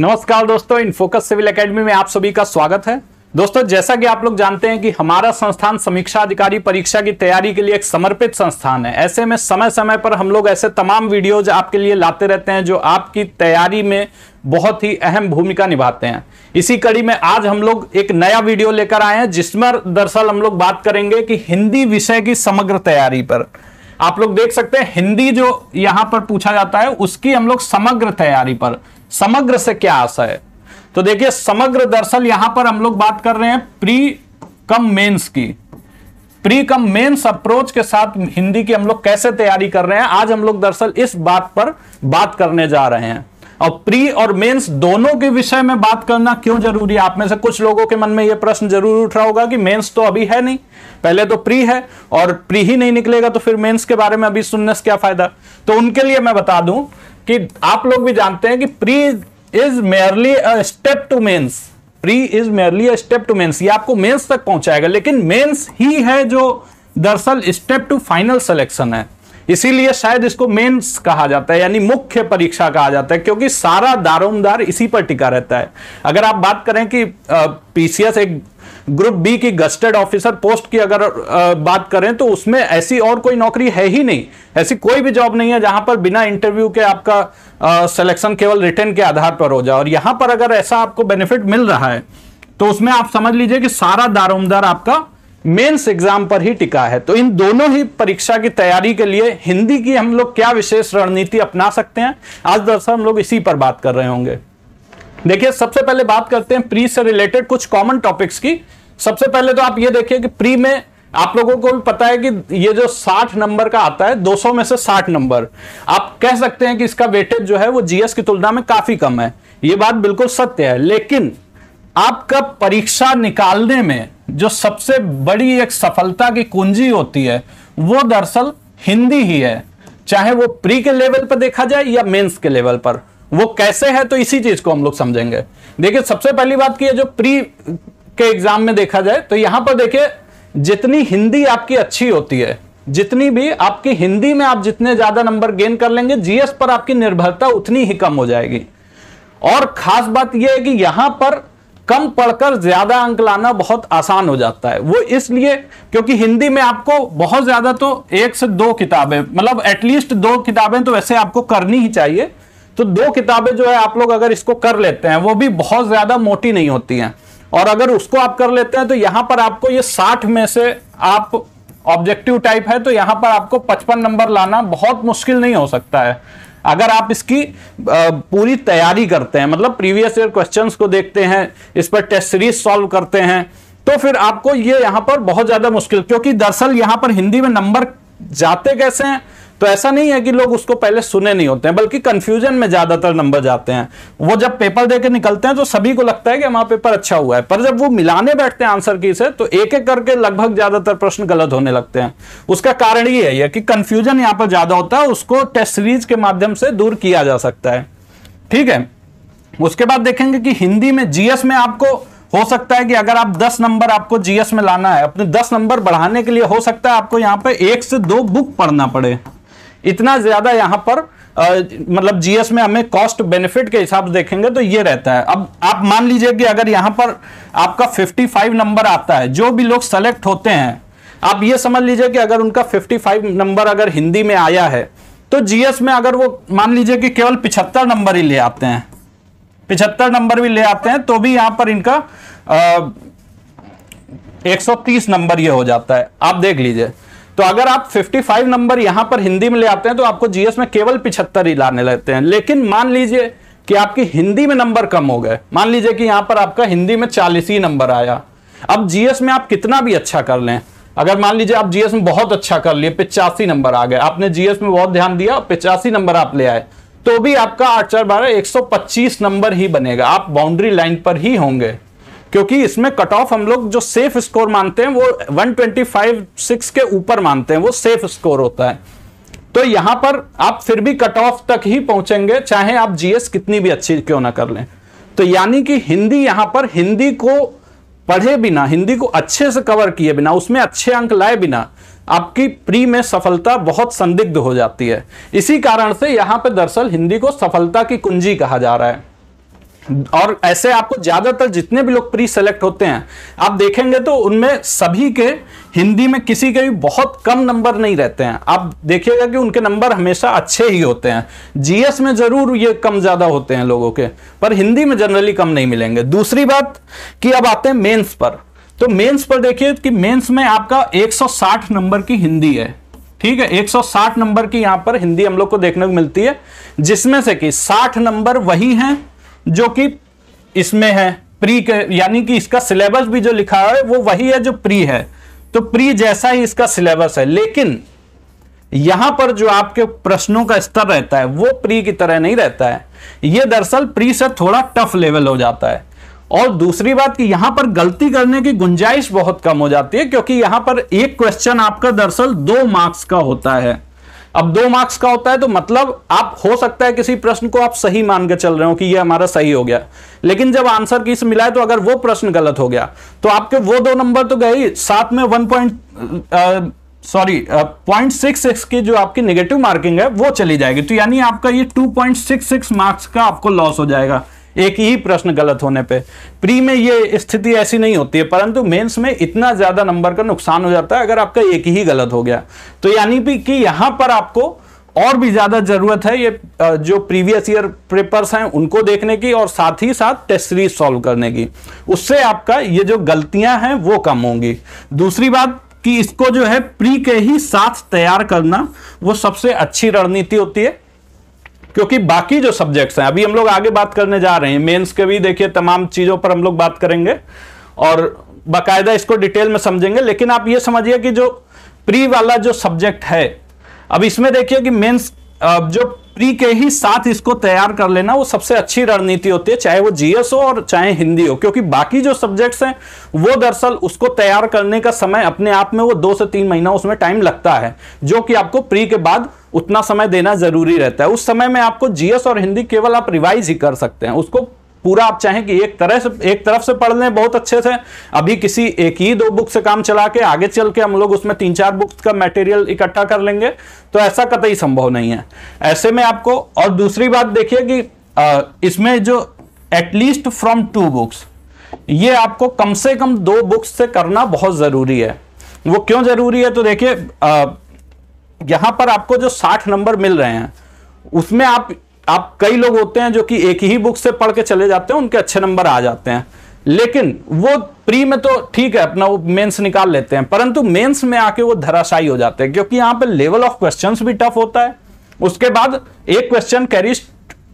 नमस्कार दोस्तों, in focus civil academy में आप सभी का स्वागत है। दोस्तों, जैसा कि आप लोग जानते हैं कि हमारा संस्थान समीक्षा अधिकारी परीक्षा की तैयारी के लिए एक समर्पित संस्थान है। ऐसे में समय समय पर हम लोग ऐसे तमाम वीडियोज़ आपके लिए लाते रहते हैं जो आपकी तैयारी में बहुत ही अहम भूमिका निभाते हैं। इसी कड़ी में आज हम लोग एक नया वीडियो लेकर आए हैं, जिसमें दरअसल हम लोग बात करेंगे कि हिंदी विषय की समग्र तैयारी पर। आप लोग देख सकते हैं, हिंदी जो यहाँ पर पूछा जाता है, उसकी हम लोग समग्र तैयारी पर। समग्र से क्या आशा है? तो देखिए, समग्र दरअसल यहाँ पर हम लोग बात कर रहे हैं प्री कम मेंस की। प्री कम मेंस अप्रोच के साथ हिंदी की हम लोग कैसे तैयारी कर रहे हैं, आज हम लोग दरअसल इस बात पर बात करने जा रहे हैं। और प्री और मेंस दोनों के विषय में बात करना क्यों ज़रूरी है? आप में से कुछ लोगों के मन में यह प्रश्न ज़रूर उठ रहा होगा कि मेंस तो अभी है नहीं। पहले तो प्री है और प्री ही नहीं निकलेगा तो फिर मेंस के बारे में अभी सुनने से क्या फ़ायदा? तो उनके लिए मैं बता दूँ कि आप लोग भी जानते हैं कि pre is merely step to mains pre is merely step to mains ये आपको मेंस तक पहुंचाएगा, लेकिन मेंस ही है जो दरअसल स्टेप टू फाइनल सिलेक्शन है। इसीलिए शायद इसको मेंस कहा जाता है, यानी मुख्य परीक्षा कहा जाता है, क्योंकि सारा दारोमदार इसी पर टिका रहता है। अगर आप बात करें कि पीसीएस एक ग्रुप बी की गस्टेड ऑफिसर पोस्ट की अगर बात करें तो उसमें ऐसी और कोई नौकरी है ही नहीं। ऐसी कोई भी जॉब नहीं है जहाँ पर बिना इंटरव्यू के आपका सिलेक्शन केवल रिटर्न के आधार पर हो जाए। और यहाँ पर अगर ऐसा आपको बेनिफिट मिल रहा है तो उसमें आप समझ लीजिए कि सारा दारोमदार आपका मेंस एग्ज़ाम पर ही टिका है। तो इन दोनों ही परीक्षा की तैयारी के लिए हिंदी की हम लोग क्या विशेष रणनीति अपना सकते हैं, आज दरअसल हम लोग इसी पर बात कर रहे होंगे। देखिए, सबसे पहले बात करते हैं प्री से रिलेटेड कुछ कॉमन टॉपिक्स की। सबसे पहले तो आप ये देखिए कि प्री में आप लोगों को भी पता है कि ये जो 60 नंबर का आता है 200 में से 60 नंबर आप कह सकते हैं कि इसका वेटेज जो है वो जीएस की तुलना में काफ़ी कम है। ये बात बिल्कुल सत्य है, लेकिन आपका परीक्षा निकालने में जो सबसे बड़ी एक सफलता की कुंजी होती है, वो दरअसल हिंदी ही है। चाहे वो प्री के लेवल पर देखा जाए या मेंस के लेवल पर। वो कैसे है तो इसी चीज़ को हम लोग समझेंगे। देखिए, सबसे पहली बात की जो प्री के एग्ज़ाम में देखा जाए तो यहाँ पर देखिए, जितनी हिंदी आपकी अच्छी होती है, जितनी भी आपकी हिंदी में आप जितने ज़्यादा नंबर गेन कर लेंगे, जीएस पर आपकी निर्भरता उतनी ही कम हो जाएगी। और खास बात यह है कि यहाँ पर कम पढ़कर ज़्यादा अंक लाना बहुत आसान हो जाता है। वो इसलिए क्योंकि हिंदी में आपको बहुत ज़्यादा तो एक से दो किताबें मतलब एटलीस्ट दो किताबें तो वैसे आपको करनी ही चाहिए। तो दो किताबें जो है, आप लोग अगर इसको कर लेते हैं, वो भी बहुत ज़्यादा मोटी नहीं होती हैं। और अगर उसको आप कर लेते हैं तो यहाँ पर आपको ये साठ में से आप ऑब्जेक्टिव टाइप है तो यहाँ पर आपको पचपन नंबर लाना बहुत मुश्किल नहीं हो सकता है। अगर आप इसकी पूरी तैयारी करते हैं मतलब प्रीवियस ईयर क्वेश्चंस को देखते हैं, इस पर टेस्ट सीरीज़ सॉल्व करते हैं तो फिर आपको ये यहाँ पर बहुत ज़्यादा मुश्किल, क्योंकि दरअसल यहाँ पर हिंदी में नंबर जाते कैसे हैं तो ऐसा नहीं है कि लोग उसको पहले सुने नहीं होते हैं, बल्कि कंफ्यूजन में ज़्यादातर नंबर जाते हैं। वो जब पेपर देके निकलते हैं तो सभी को लगता है कि हमारा पेपर अच्छा हुआ है। पर जब वो मिलाने बैठते हैं आंसर की से तो एक एक करके लगभग ज़्यादातर प्रश्न गलत होने लगते हैं। उसका कारण ये है कि कंफ्यूजन यहाँ पर ज़्यादा होता है, उसको टेस्ट सीरीज़ के माध्यम से दूर किया जा सकता है। ठीक है? उसके बाद देखेंगे कि हिंदी में जीएस में आपको हो सकता है कि अगर आप 10 नंबर आपको जीएस में लाना है, अपने 10 नंबर बढ़ाने के लिए हो सकता है आपको यहाँ पे एक से दो बुक पढ़ना पड़े। इतना ज़्यादा यहाँ पर आ, मतलब जीएस में हमें कॉस्ट बेनिफिट के हिसाब से देखेंगे तो ये रहता है। अब आप मान लीजिए कि अगर यहाँ पर आपका 55 नंबर आता है जो भी लोग सेलेक्ट होते हैं आप ये समझ लीजिए कि अगर उनका 55 नंबर अगर हिंदी में आया है तो जीएस में अगर वो मान लीजिए कि केवल पिछहत्तर नंबर ही ले आते हैं। पिछहत्तर नंबर भी ले आते हैं तो भी यहाँ पर इनका 130 नंबर ये हो जाता है। आप देख लीजिए। तो अगर आप 55 नंबर यहाँ पर हिंदी में ले आते हैं तो आपको जीएस में केवल पिछहत्तर ही लाने लगते हैं। लेकिन मान लीजिए कि आपकी हिंदी में नंबर कम हो गए। मान लीजिए कि यहाँ पर आपका हिंदी में चालीस ही नंबर आया। अब जीएस में आप कितना भी अच्छा कर लें, अगर मान लीजिए आप जीएस में बहुत अच्छा कर लिए, पिचासी नंबर आ गए, आपने जीएस में बहुत ध्यान दिया, पिचासी नंबर आप ले आए तो भी आपका आठ चार बारह एक नंबर ही बनेगा। आप बाउंड्री लाइन पर ही होंगे। क्योंकि इसमें कट ऑफ़ हम लोग जो सेफ़ स्कोर मानते हैं, वो 125 6 के ऊपर मानते हैं, वो सेफ़ स्कोर होता है। तो यहाँ पर आप फिर भी कट ऑफ़ तक ही पहुँचेंगे, चाहे आप जीएस कितनी भी अच्छी क्यों ना कर लें। तो यानी कि हिंदी यहाँ पर, हिंदी को पढ़े बिना, हिंदी को अच्छे से कवर किए बिना, उसमें अच्छे अंक लाए बिना, आपकी प्री में सफलता बहुत संदिग्ध हो जाती है। इसी कारण से यहाँ पर दरअसल हिंदी को सफलता की कुंजी कहा जा रहा है। और ऐसे आपको ज़्यादातर जितने भी लोग प्री सेलेक्ट होते हैं, आप देखेंगे तो उनमें सभी के हिंदी में किसी के भी बहुत कम नंबर नहीं रहते हैं। आप देखिएगा कि उनके नंबर हमेशा अच्छे ही होते हैं। जीएस में ज़रूर ये कम ज़्यादा होते हैं लोगों के, पर हिंदी में जनरली कम नहीं मिलेंगे। दूसरी बात कि अब आते हैं मेन्स पर। तो मेन्स पर देखिए कि मेन्स में आपका 160 नंबर की हिंदी है। ठीक है 160 नंबर की यहाँ पर हिंदी हम लोग को देखने को मिलती है, जिसमें से कि 60 नंबर वही हैं जो कि इसमें है, प्री के, यानी कि इसका सिलेबस भी जो लिखा है, वो वही है जो प्री है। तो प्री जैसा ही इसका सिलेबस है, लेकिन यहाँ पर जो आपके प्रश्नों का स्तर रहता है, वो प्री की तरह नहीं रहता है। ये दरअसल प्री से थोड़ा टफ लेवल हो जाता है। और दूसरी बात कि यहाँ पर गलती करने की गुंजाइश बहुत कम हो जाती है, क्योंकि यहाँ पर एक क्वेश्चन आपका दरअसल दो मार्क्स का होता है। अब दो मार्क्स का होता है तो मतलब आप, हो सकता है किसी प्रश्न को आप सही मान के चल रहे हो कि ये हमारा सही हो गया। लेकिन जब आंसर किस मिला है तो अगर वो प्रश्न गलत हो गया तो आपके वो दो नंबर तो गए साथ में one point sorry point six six की जो आपकी नेगेटिव मार्किंग है, वो चली जाएगी। तो यानी आपका ये two point six six marks का आपको लॉस हो जाएगा। एक ही प्रश्न गलत होने पे। प्री में ये स्थिति ऐसी नहीं होती है, परंतु मेंस में इतना ज़्यादा नंबर का नुकसान हो जाता है अगर आपका एक ही गलत हो गया। तो यानी कि यहाँ पर आपको और भी ज़्यादा ज़रूरत है ये जो प्रीवियस ईयर पेपर्स हैं उनको देखने की और साथ ही साथ टेस्ट सीरीज़ सॉल्व करने की। उससे आपका ये जो गलतियाँ हैं वो कम होंगी। दूसरी बात कि इसको जो है प्री के ही साथ तैयार करना वो सबसे अच्छी रणनीति होती है। क्योंकि बाकी जो सब्जेक्ट्स हैं, अभी हम लोग आगे बात करने जा रहे हैं। मेंस के भी देखिए, तमाम चीज़ों पर हम लोग बात करेंगे और बाकायदा इसको डिटेल में समझेंगे। लेकिन आप ये समझिए कि जो प्री वाला जो सब्जेक्ट है, अब इसमें देखिए कि मेंस जो प्री के ही साथ इसको तैयार कर लेना, वो सबसे अच्छी रणनीति होती है, चाहे वो जीएस हो और चाहे हिंदी हो, क्योंकि बाकी जो सब्जेक्ट्स हैं, वो दरअसल उसको तैयार करने का समय अपने आप में वो दो से तीन महीना उसमें टाइम लगता है, जो कि आपको प्री के बाद उतना समय देना ज़रूरी रहता है। उस समय में आपको जीएस और हिंदी केवल आप रिवाइज ही कर सकते हैं, उसको पूरा आप चाहें कि एक तरह से, एक तरफ़ से पढ़ लें, बहुत अच्छे से। अभी किसी एक ही दो बुक से काम चला के, आगे चल के हम लोग उसमें तीन चार बुक्स का मटेरियल इकट्ठा कर लेंगे तो ऐसा कतई संभव नहीं है। ऐसे में आपको, और दूसरी बात देखिए कि इसमें जो एटलीस्ट फ्रॉम टू बुक्स ये आपको कम से कम दो बुक्स से करना बहुत ज़रूरी है। वो क्यों ज़रूरी है? तो देखिए यहाँ पर आपको जो 60 नंबर मिल रहे हैं, उसमें आप आप कई लोग होते हैं जो कि एक ही बुक से पढ़ के चले जाते हैं, उनके अच्छे नंबर आ जाते हैं। लेकिन वो प्री में तो ठीक है, अपना वो मेंस निकाल लेते हैं, परंतु मेंस में आके वो धराशायी हो जाते हैं, क्योंकि यहाँ पे लेवल ऑफ़ क्वेश्चंस भी टफ होता है। उसके बाद एक क्वेश्चन कैरीज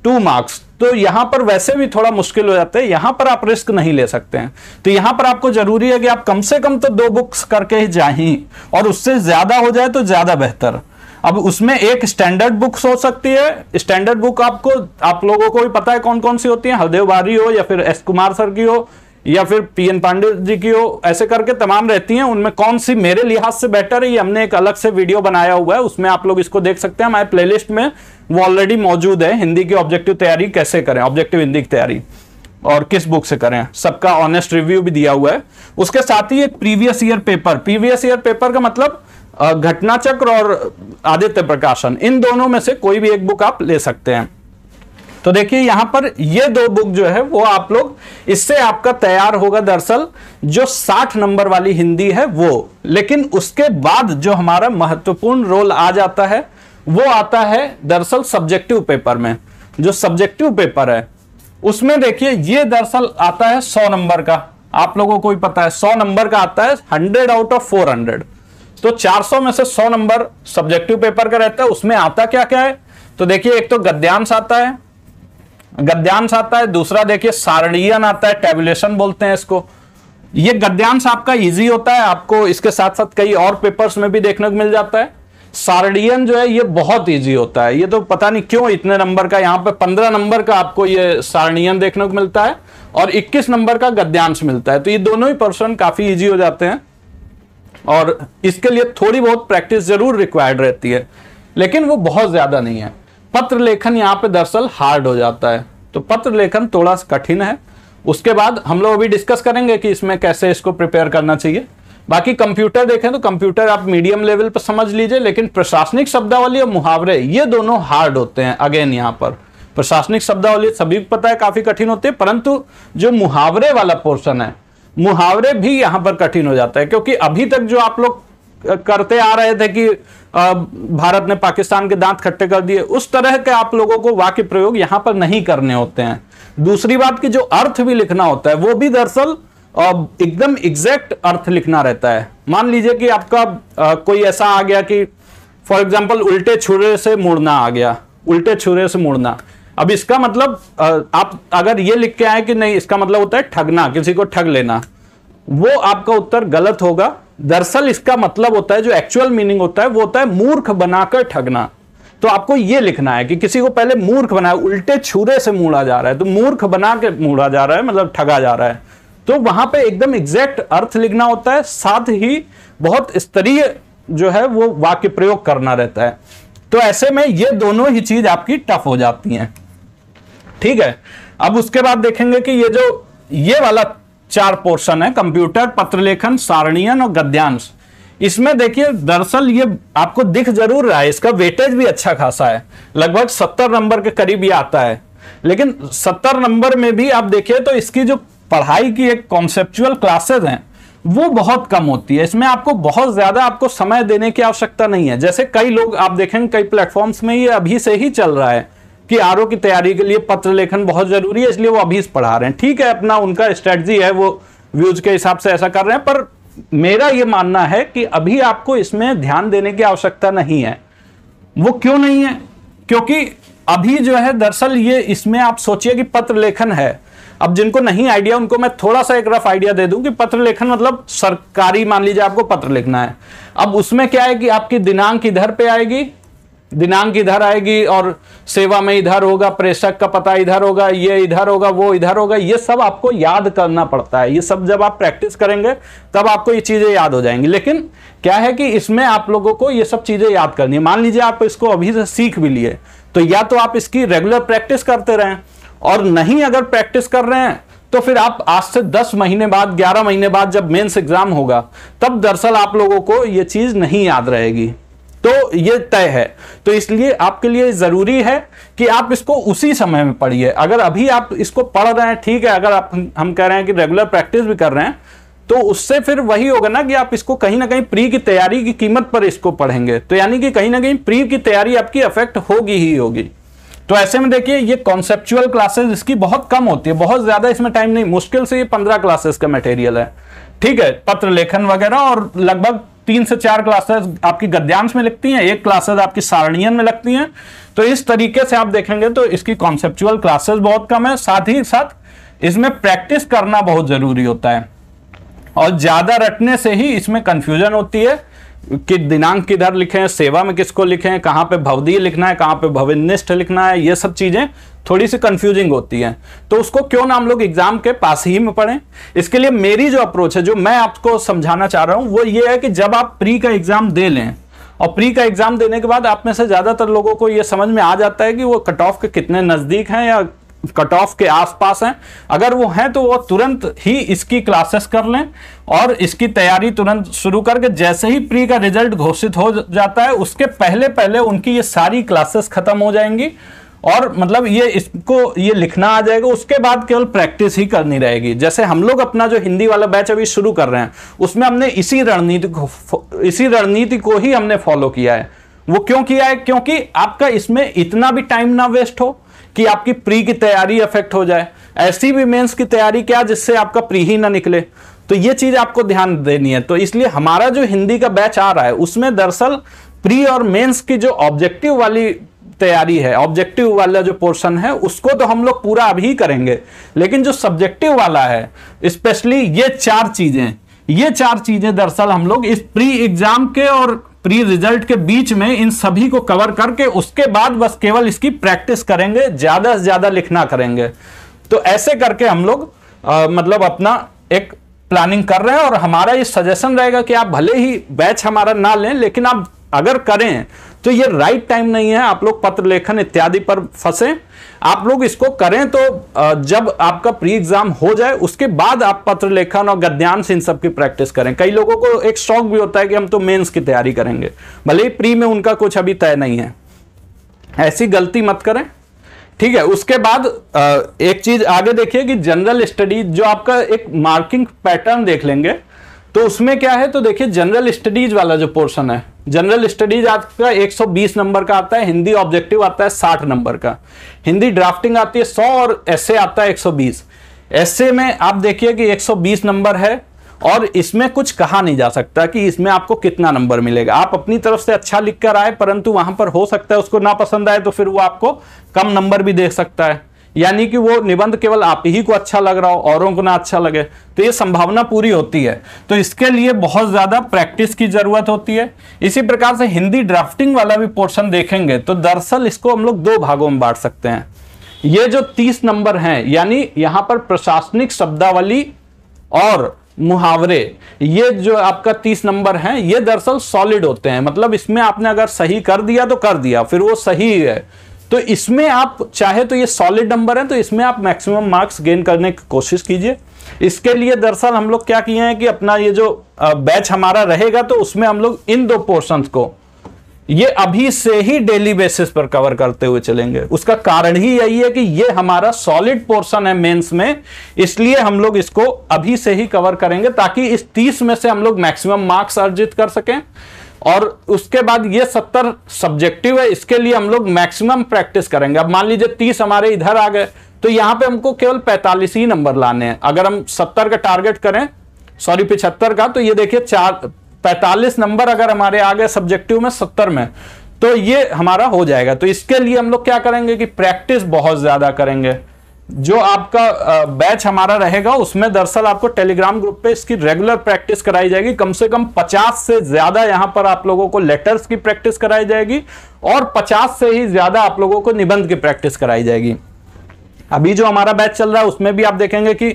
टू मार्क्स तो यहाँ पर वैसे भी थोड़ा मुश्किल हो जाता है, यहाँ पर आप रिस्क नहीं ले सकते हैं। तो यहाँ पर आपको ज़रूरी है कि आप कम से कम तो दो बुक्स करके ही जाए, और उससे ज़्यादा हो जाए तो ज़्यादा बेहतर। अब उसमें एक स्टैंडर्ड बुक्स हो सकती है। स्टैंडर्ड बुक आपको, आप लोगों को भी पता है कौन कौन सी होती है। हरदेव बारी हो या फिर एस कुमार सर की हो या फिर पी एन पांडे जी की हो। ऐसे करके तमाम रहती हैं। उनमें कौन सी मेरे लिहाज से बेटर है? ये हमने एक अलग से वीडियो बनाया हुआ है। उसमें आप लोग इसको देख सकते हैं। हमारे प्लेलिस्ट में वो ऑलरेडी मौजूद है। हिंदी की ऑब्जेक्टिव तैयारी कैसे करें? ऑब्जेक्टिव हिंदी की तैयारी। और किस बुक से करें? सबका ऑनेस्ट रिव्यू भी दिया हुआ है। उसके साथ ही एक previous year paper previous year paper का मतलब घटना चक्र और आदित्य प्रकाशन। इन दोनों में से कोई भी एक बुक आप ले सकते हैं। तो देखिए, यहाँ पर ये दो बुक जो है, वो आप लोग, इससे आपका तैयार होगा दरअसल, जो 60 नंबर वाली हिंदी है वो। लेकिन उसके बाद जो हमारा महत्वपूर्ण रोल आ जाता है, वो आता है दरअसल सब्जेक्टिव पेपर में। जो सब्जेक्टिव पेपर है उसमें देखिए, ये दरअसल आता है सौ नंबर का। आप लोगों को भी पता है, सौ नंबर का आता है hundred out of four hundred तो 400 में से 100 नंबर सब्जेक्टिव पेपर का रहता है, उसमें आता क्या क्या है? तो देखिए, एक तो गद्यांश आता है। गद्यांश आता है, दूसरा देखिए, सारणियन आता है टेबुलेशन बोलते हैं इसको। ये गद्यांश आपका इजी होता है, आपको इसके साथ साथ कई और पेपर्स में भी देखने को मिल जाता है। सारणियन जो है, ये बहुत इजी होता है। ये तो पता नहीं क्यों इतने नंबर का, यहाँ पे पंद्रह नंबर का आपको ये सारणियन देखने को मिलता है और 21 नंबर का गद्यांश मिलता है। तो ये दोनों ही पर्सन काफ़ी इजी हो जाते हैं। और इसके लिए थोड़ी बहुत प्रैक्टिस ज़रूर रिक्वायर्ड रहती है, लेकिन वो बहुत ज़्यादा नहीं है। पत्र लेखन यहाँ पे दरअसल हार्ड हो जाता है। तो पत्र लेखन थोड़ा कठिन है। उसके बाद हम लोग अभी डिस्कस करेंगे कि इसमें कैसे इसको प्रिपेयर करना चाहिए। बाकी कंप्यूटर देखें तो कंप्यूटर आप मीडियम लेवल पर समझ लीजिए, लेकिन प्रशासनिक शब्दावली और मुहावरे, ये दोनों हार्ड होते हैं अगेन यहाँ पर। प्रशासनिक शब्दावली सभी को पता है, काफ़ी कठिन होती है, परंतु जो मुहावरे वाला पोर्शन है, मुहावरे भी यहाँ पर कठिन हो जाता है, क्योंकि अभी तक जो आप लोग करते आ रहे थे कि भारत ने पाकिस्तान के दांत खट्टे कर दिए, उस तरह के आप लोगों को वाक्य प्रयोग यहाँ पर नहीं करने होते हैं। दूसरी बात की जो अर्थ भी लिखना होता है, वो भी दरअसल एकदम एग्जैक्ट अर्थ लिखना रहता है। मान लीजिए कि आपका आ, कोई ऐसा आ गया कि फॉर एग्ज़ाम्पल उल्टे छुरे से मुड़ना आ गया उल्टे छुरे से मुड़ना। अब इसका मतलब आप अगर ये लिख के आए कि नहीं इसका मतलब होता है ठगना किसी को ठग लेना। वो आपका उत्तर गलत होगा। दरअसल इसका मतलब होता है जो एक्चुअल मीनिंग होता है वो होता है मूर्ख बनाकर ठगना। तो आपको ये लिखना है कि किसी को पहले मूर्ख बनाया उल्टे छुरे से मुड़ा जा रहा है। तो मूर्ख बना के मुड़ा जा रहा है मतलब ठगा जा रहा है। तो वहाँ पे एकदम एग्जैक्ट अर्थ लिखना होता है साथ ही बहुत स्तरीय जो है वो वाक्य प्रयोग करना रहता है। तो ऐसे में ये दोनों ही चीज़ आपकी टफ हो जाती हैं। ठीक है? अब उसके बाद देखेंगे कि ये जो, ये वाला चार पोर्शन है कंप्यूटर पत्रलेखन, सारणियन और गद्यांश। इसमें देखिए, दरअसल ये आपको दिख ज़रूर रहा है, इसका वेटेज भी अच्छा खासा है। लगभग सत्तर नंबर के करीब ये आता है। लेकिन सत्तर नंबर में भी आप देखिए तो इसकी जो पढ़ाई की एक कॉन्सेप्चुअल क्लासेज हैं, वो बहुत कम होती है। इसमें आपको बहुत ज़्यादा आपको समय देने की आवश्यकता नहीं है। जैसे कई लोग, आप देखेंगे कई प्लेटफॉर्म्स में ये अभी से ही चल रहा है कि आरओ की तैयारी के लिए पत्र लेखन बहुत ज़रूरी है, इसलिए वो अभी पढ़ा रहे हैं। ठीक है, अपना उनका स्ट्रेटजी है, वो व्यूज़ के हिसाब से ऐसा कर रहे हैं, पर मेरा ये मानना है कि अभी आपको इसमें ध्यान देने की आवश्यकता नहीं है। वो क्यों नहीं है? क्योंकि अभी जो है, दरअसल ये इसमें आप सोचिए कि पत्र लेखन है अब जिनको नहीं आइडिया, उनको मैं थोड़ा सा एक रफ आइडिया दे दूँ कि पत्र लेखन मतलब सरकारी, मान लीजिए आपको पत्र लिखना है। अब उसमें क्या है कि आपकी दिनांक इधर पे आएगी, दिनांक इधर आएगी और सेवा में इधर होगा, प्रेषक का पता इधर होगा, ये इधर होगा, वो इधर होगा, ये सब आपको याद करना पड़ता है। ये सब जब आप प्रैक्टिस करेंगे, तब आपको ये चीज़ें याद हो जाएँगी। लेकिन क्या है कि इसमें आप लोगों को ये सब चीज़ें याद करनी है। मान लीजिए आप इसको अभी से सीख भी लिए तो या तो आप इसकी रेगुलर प्रैक्टिस करते रहें और नहीं अगर प्रैक्टिस कर रहे हैं तो फिर आप आज से 10 महीने बाद 11 महीने बाद जब मेंस एग्ज़ाम होगा, तब दरअसल आप लोगों को यह चीज़ नहीं याद रहेगी। तो ये तय है। तो इसलिए आपके लिए ज़रूरी है कि आप इसको उसी समय में पढ़िए। अगर अभी आप इसको पढ़ रहे हैं, ठीक है, अगर आप, हम कह रहे हैं कि रेगुलर प्रैक्टिस भी कर रहे हैं तो उससे फिर वही होगा ना कि आप इसको कहीं ना कहीं प्री की तैयारी की कीमत पर इसको पढ़ेंगे। तो यानी कि कहीं ना कहीं प्री की तैयारी आपकी अफेक्ट होगी ही होगी। तो ऐसे में देखिए, ये कॉन्सेप्चुअल क्लासेस इसकी बहुत कम होती है, बहुत ज़्यादा इसमें टाइम नहीं, मुश्किल से ये पंद्रह क्लासेस का मटेरियल है। ठीक है, पत्र लेखन वगैरह और लगभग तीन से चार क्लासेस आपकी गद्यांश में लगती हैं, एक क्लासेस आपकी सारणियन में लगती हैं। तो इस तरीके से आप देखेंगे तो इसकी कॉन्सेप्चुअल क्लासेस बहुत कम है, साथ ही साथ इसमें प्रैक्टिस करना बहुत ज़रूरी होता है। और ज़्यादा रटने से ही इसमें कंफ्यूजन होती है कि दिनांक किधर लिखें सेवा में किसको लिखें कहाँ पे भवदीय लिखना है, कहाँ पे भविनिष्ठ लिखना है, ये सब चीज़ें थोड़ी सी कंफ्यूजिंग होती है। तो उसको क्यों ना हम लोग एग्ज़ाम के पास ही में पढ़ें? इसके लिए मेरी जो अप्रोच है, जो मैं आपको समझाना चाह रहा हूँ, वो ये है कि जब आप प्री का एग्ज़ाम दे लें, और प्री का एग्ज़ाम देने के बाद आप में से ज़्यादातर लोगों को ये समझ में आ जाता है कि वो कट ऑफ़ के कितने नज़दीक हैं या कट ऑफ़ के आसपास हैं। अगर वो हैं तो वो तुरंत ही इसकी क्लासेस कर लें और इसकी तैयारी तुरंत शुरू करके जैसे ही प्री का रिज़ल्ट घोषित हो जाता है, उसके पहले पहले उनकी ये सारी क्लासेस खत्म हो जाएँगी और मतलब ये इसको ये लिखना आ जाएगा, उसके बाद केवल प्रैक्टिस ही करनी रहेगी। जैसे हम लोग अपना जो हिंदी वाला बैच अभी शुरू कर रहे हैं, उसमें हमने इसी रणनीति को इसी रणनीति को ही हमने फॉलो किया है। वो क्यों किया है? क्योंकि आपका इसमें इतना भी टाइम ना वेस्ट हो कि आपकी प्री की तैयारी अफेक्ट हो जाए। ऐसी भी मेंस की तैयारी क्या जिससे आपका प्री ही ना निकले? तो ये चीज़ आपको ध्यान देनी है। तो इसलिए हमारा जो हिंदी का बैच आ रहा है, उसमें दरअसल प्री और मेंस की जो ऑब्जेक्टिव वाली तैयारी है ऑब्जेक्टिव वाला जो पोर्शन है, उसको तो हम लोग पूरा अभी करेंगे। लेकिन जो सब्जेक्टिव वाला है स्पेशली ये चार चीज़ें, ये चार चीज़ें दरअसल हम लोग इस प्री एग्ज़ाम के और प्री रिज़ल्ट के बीच में इन सभी को कवर करके उसके बाद बस केवल इसकी प्रैक्टिस करेंगे ज़्यादा से ज़्यादा लिखना करेंगे। तो ऐसे करके हम लोग आ, मतलब अपना एक प्लानिंग कर रहे हैं और हमारा ये सजेशन रहेगा कि आप भले ही बैच हमारा ना लें लेकिन आप अगर करें तो ये राइट टाइम नहीं है। आप लोग पत्र लेखन इत्यादि पर फंसे। आप लोग इसको करें तो जब आपका प्री एग्ज़ाम हो जाए, उसके बाद आप पत्र लेखन और गद्यांश इन सब की प्रैक्टिस करें। कई लोगों को एक शौक भी होता है कि हम तो मेंस की तैयारी करेंगे। भले ही प्री में उनका कुछ अभी तय नहीं है। ऐसी गलती मत करें। ठीक है, उसके बाद एक चीज़ आगे देखिए कि जनरल स्टडीज़ जो आपका एक मार्किंग पैटर्न देख लेंगे तो उसमें क्या है? तो देखिए जनरल स्टडीज़ वाला जो पोर्शन है जनरल स्टडीज़ आपका 120 नंबर का आता है, हिंदी ऑब्जेक्टिव आता है 60 नंबर का। हिंदी ड्राफ्टिंग आती है 100 और ऐसे आता है 120 ऐसे में आप देखिए कि 120 नंबर है और इसमें कुछ कहा नहीं जा सकता कि इसमें आपको कितना नंबर मिलेगा। आप अपनी तरफ़ से अच्छा लिख कर आए, परंतु वहाँ पर हो सकता है उसको ना पसंद आए तो फिर वो आपको कम नंबर भी दे सकता है। यानी कि वो निबंध केवल आप ही को अच्छा लग रहा हो, औरों को ना अच्छा लगे। तो ये संभावना पूरी होती है। तो इसके लिए बहुत ज़्यादा प्रैक्टिस की ज़रूरत होती है। इसी प्रकार से हिंदी ड्राफ्टिंग वाला भी पोर्शन देखेंगे तो दरअसल इसको हम लोग दो भागों में बांट सकते हैं। ये जो तीस नंबर हैं, यानी यहाँ पर प्रशासनिक शब्दावली और मुहावरे, ये जो आपका तीस नंबर है, ये दरअसल सॉलिड होते हैं। मतलब इसमें आपने अगर सही कर दिया तो कर दिया, फिर वो सही है। तो इसमें आप चाहे तो ये सॉलिड नंबर है तो इसमें आप मैक्सिमम मार्क्स गेन करने की कोशिश कीजिए। इसके लिए दरअसल हम लोग क्या किए हैं कि अपना ये जो बैच हमारा रहेगा तो उसमें हम लोग इन दो पोर्शन को, ये अभी से ही डेली बेसिस पर कवर करते हुए चलेंगे। उसका कारण ही यही है कि ये हमारा सॉलिड पोर्शन है मेंस में, इसलिए हम लोग इसको अभी से ही कवर करेंगे, ताकि इस तीस में से हम लोग मैक्सिमम मार्क्स अर्जित कर सकें। और उसके बाद ये सत्तर सब्जेक्टिव है, इसके लिए हम लोग मैक्सिमम प्रैक्टिस करेंगे। अब मान लीजिए तीस हमारे इधर आ गए तो यहाँ पे हमको केवल पैंतालीस ही नंबर लाने हैं। अगर हम सत्तर का टारगेट करें सॉरी पिछहत्तर का तो ये देखिए चार, पैंतालीस नंबर अगर हमारे आ गए सब्जेक्टिव में सत्तर में तो ये हमारा हो जाएगा। तो इसके लिए हम लोग क्या करेंगे कि प्रैक्टिस बहुत ज़्यादा करेंगे। जो आपका बैच हमारा रहेगा, उसमें दरअसल आपको टेलीग्राम ग्रुप पे इसकी रेगुलर प्रैक्टिस कराई जाएगी। कम से कम 50 से ज़्यादा यहाँ पर आप लोगों को लेटर्स की प्रैक्टिस कराई जाएगी और 50 से ही ज़्यादा आप लोगों को निबंध की प्रैक्टिस कराई जाएगी। अभी जो हमारा बैच चल रहा है, उसमें भी आप देखेंगे कि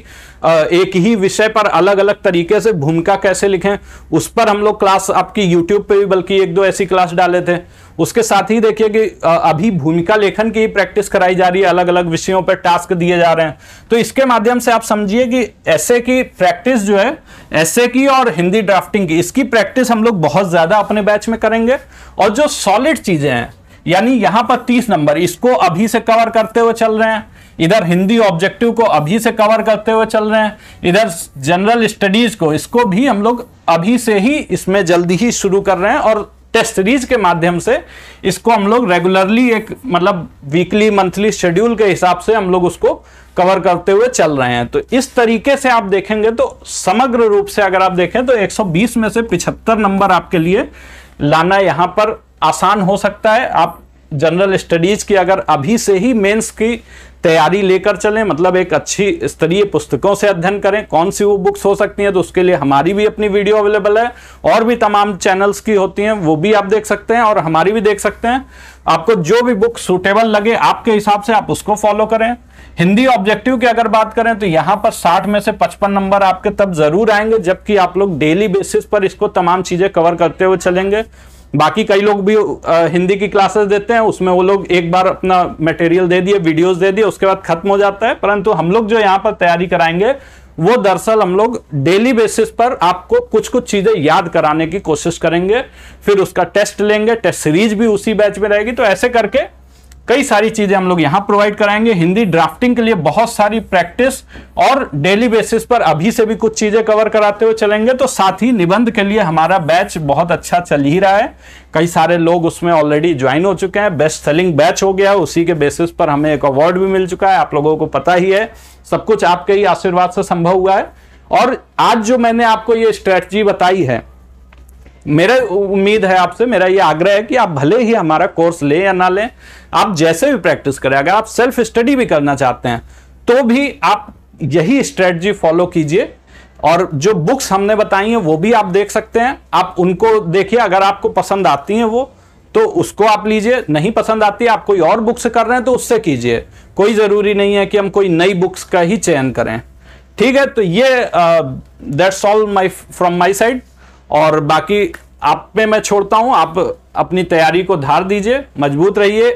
एक ही विषय पर अलग अलग तरीके से भूमिका कैसे लिखें, उस पर हम लोग क्लास आपकी यूट्यूब पे भी, बल्कि एक दो ऐसी क्लास डाले थे उसके साथ ही देखिए कि अभी भूमिका लेखन की प्रैक्टिस कराई जा रही है अलग अलग विषयों पर टास्क दिए जा रहे हैं। तो इसके माध्यम से आप समझिए कि ऐसे की प्रैक्टिस जो है, ऐसे की और हिंदी ड्राफ्टिंग की, इसकी प्रैक्टिस हम लोग बहुत ज़्यादा अपने बैच में करेंगे। और जो सॉलिड चीज़ें हैं, यानी यहाँ पर तीस नंबर, इसको अभी से कवर करते हुए चल रहे हैं। इधर हिंदी ऑब्जेक्टिव को अभी से कवर करते हुए चल रहे हैं। इधर जनरल स्टडीज़ को, इसको भी हम लोग अभी से ही इसमें जल्दी ही शुरू कर रहे हैं और टेस्ट सीरीज़ के माध्यम से इसको हम लोग रेगुलरली एक मतलब वीकली मंथली शेड्यूल के हिसाब से हम लोग उसको कवर करते हुए चल रहे हैं। तो इस तरीके से आप देखेंगे तो समग्र रूप से अगर आप देखें तो 120 में से 75 नंबर आपके लिए लाना यहाँ पर आसान हो सकता है। आप जनरल स्टडीज़ की अगर अभी से ही मेंस की तैयारी लेकर चलें मतलब एक अच्छी स्तरीय पुस्तकों से अध्ययन करें। कौन सी वो बुक्स हो सकती हैं तो उसके लिए हमारी भी अपनी वीडियो अवेलेबल है। और भी तमाम चैनल्स की होती हैं, वो भी आप देख सकते हैं और हमारी भी देख सकते हैं। आपको जो भी बुक सुटेबल लगे, आपके हिसाब से आप उसको फॉलो करें। हिंदी ऑब्जेक्टिव की अगर बात करें तो यहाँ पर 60 में से 55 नंबर आपके तब ज़रूर आएँगे, जबकि आप लोग डेली बेसिस पर इसको तमाम चीज़ें कवर करते हुए चलेंगे। बाकी कई लोग भी हिंदी की क्लासेस देते हैं, उसमें वो लोग एक बार अपना मटेरियल दे दिए वीडियोस दे दिए, उसके बाद खत्म हो जाता है। परंतु हम लोग जो यहाँ पर तैयारी कराएँगे, वो दरअसल हम लोग डेली बेसिस पर आपको कुछ कुछ चीज़ें याद कराने की कोशिश करेंगे। फिर उसका टेस्ट लेंगे टेस्ट सीरीज़ भी उसी बैच में रहेगी। तो ऐसे करके कई सारी चीज़ें हम लोग यहाँ प्रोवाइड कराएँगे। हिंदी ड्राफ्टिंग के लिए बहुत सारी प्रैक्टिस और डेली बेसिस पर अभी से भी कुछ चीज़ें कवर कराते हुए चलेंगे। तो साथ ही निबंध के लिए हमारा बैच बहुत अच्छा चल ही रहा है। कई सारे लोग उसमें ऑलरेडी ज्वाइन हो चुके हैं। बेस्ट सेलिंग बैच हो गया। उसी के बेसिस पर हमें एक अवार्ड भी मिल चुका है। आप लोगों को पता ही है। सब कुछ आपके ही आशीर्वाद से संभव हुआ है। और आज जो मैंने आपको ये स्ट्रेटजी बताई है मेरा उम्मीद है आपसे, मेरा ये आग्रह है कि आप भले ही हमारा कोर्स लें या ना लें, आप जैसे भी प्रैक्टिस करें, अगर आप सेल्फ स्टडी भी करना चाहते हैं तो भी आप यही स्ट्रेटजी फॉलो कीजिए और जो बुक्स हमने बताई हैं, वो भी आप देख सकते हैं। आप उनको देखिए, अगर आपको पसंद आती हैं वो तो उसको आप लीजिए। नहीं पसंद आती, आप कोई और बुक्स कर रहे हैं तो उससे कीजिए। कोई ज़रूरी नहीं है कि हम कोई नई बुक्स का ही चयन करें। ठीक है तो ये that's all my from my side और बाकी आप पे मैं छोड़ता हूँ, आप अपनी तैयारी को धार दीजिए, मज़बूत रहिए।